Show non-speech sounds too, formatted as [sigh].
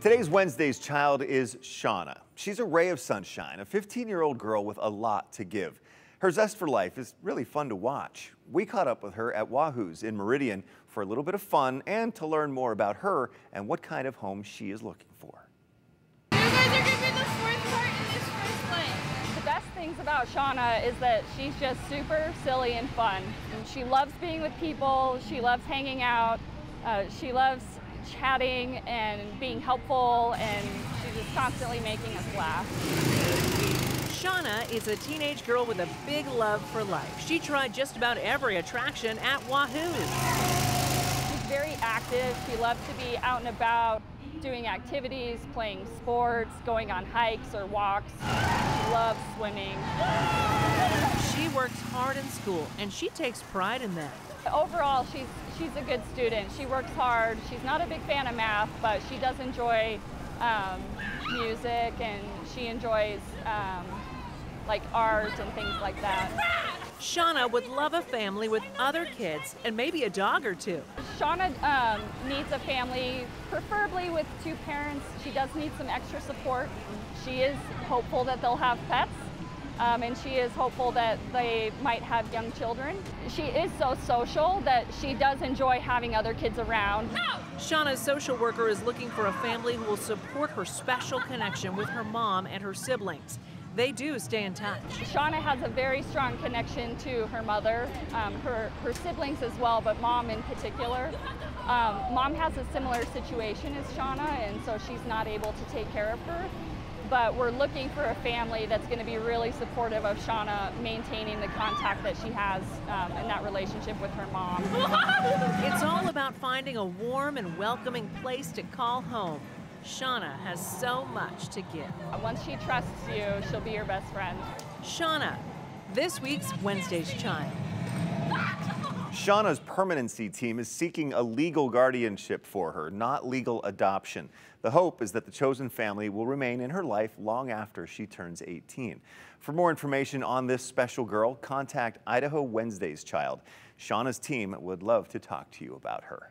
Today's Wednesday's child is Shawna. She's a ray of sunshine, a 15-year-old girl with a lot to give. Her zest for life is really fun to watch. We caught up with her at Wahooz in Meridian for a little bit of fun and to learn more about her and what kind of home she is looking for. You guys are going to be the fourth part in this first play. The best things about Shawna is that she's just super silly and fun. And she loves being with people, she loves hanging out, uh, she loves chatting and being helpful, and she's just constantly making us laugh. Shawna is a teenage girl with a big love for life. She tried just about every attraction at Wahoo. She's very active. She loves to be out and about, doing activities, playing sports, going on hikes or walks. She loves swimming. She works hard in school, and she takes pride in that. Overall, she's she's a good student. She works hard. She's not a big fan of math, but she does enjoy um, music and she enjoys um, like art and things like that. Shawna would love a family with other kids and maybe a dog or two. Shawna um, needs a family, preferably with two parents. She does need some extra support. She is hopeful that they'll have pets. Um, and she is hopeful that they might have young children. She is so social that she does enjoy having other kids around. Shawna's social worker is looking for a family who will support her special connection with her mom and her siblings. They do stay in touch. Shawna has a very strong connection to her mother, um, her, her siblings as well, but mom in particular. Um, mom has a similar situation as Shawna, and so she's not able to take care of her but we're looking for a family that's going to be really supportive of Shawna maintaining the contact that she has um, in that relationship with her mom. [laughs] it's all about finding a warm and welcoming place to call home. Shawna has so much to give. Once she trusts you, she'll be your best friend. Shawna, this week's Wednesday's Child. Shawna's permanency team is seeking a legal guardianship for her, not legal adoption. The hope is that the chosen family will remain in her life long after she turns 18. For more information on this special girl, contact Idaho Wednesday's Child. Shawna's team would love to talk to you about her.